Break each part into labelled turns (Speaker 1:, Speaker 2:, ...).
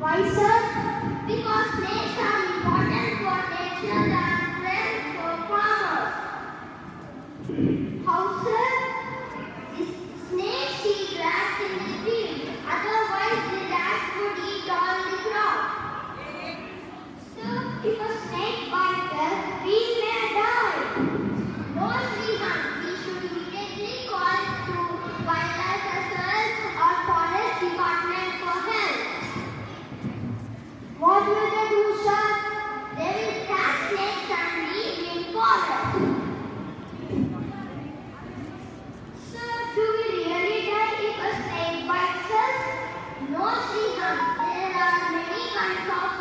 Speaker 1: Why, sir? There are many kinds of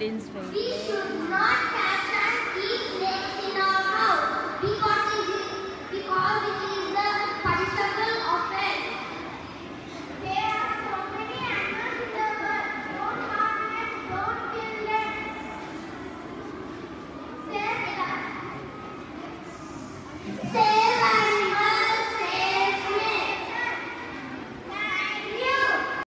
Speaker 1: Indians were. We should not have done these things in our house because it is, because it is the punishable offense. There are so many animals in the world. Don't harm them, don't kill them. Say, say